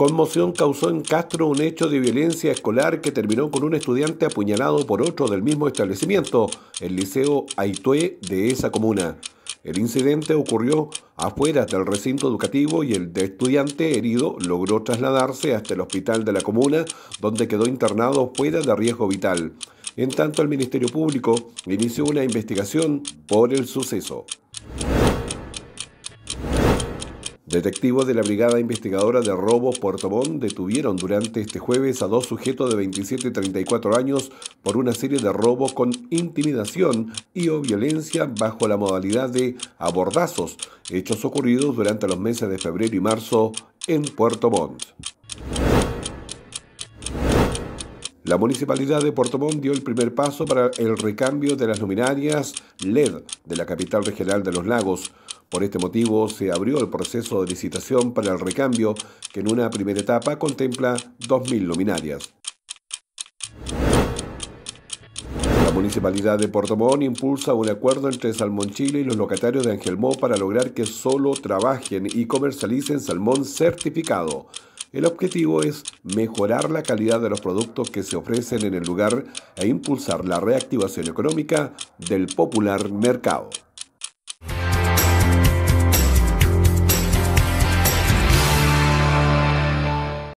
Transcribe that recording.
Conmoción causó en Castro un hecho de violencia escolar que terminó con un estudiante apuñalado por otro del mismo establecimiento, el Liceo Aitué de esa comuna. El incidente ocurrió afuera del recinto educativo y el estudiante herido logró trasladarse hasta el hospital de la comuna, donde quedó internado fuera de riesgo vital. En tanto, el Ministerio Público inició una investigación por el suceso. Detectivos de la Brigada Investigadora de Robos Puerto Montt detuvieron durante este jueves a dos sujetos de 27 y 34 años por una serie de robos con intimidación y o violencia bajo la modalidad de abordazos, hechos ocurridos durante los meses de febrero y marzo en Puerto Montt. La Municipalidad de Puerto Montt dio el primer paso para el recambio de las luminarias LED de la capital regional de los lagos, por este motivo se abrió el proceso de licitación para el recambio, que en una primera etapa contempla 2.000 luminarias. La Municipalidad de Puerto Montt impulsa un acuerdo entre Salmón Chile y los locatarios de Angelmó para lograr que solo trabajen y comercialicen salmón certificado. El objetivo es mejorar la calidad de los productos que se ofrecen en el lugar e impulsar la reactivación económica del popular mercado.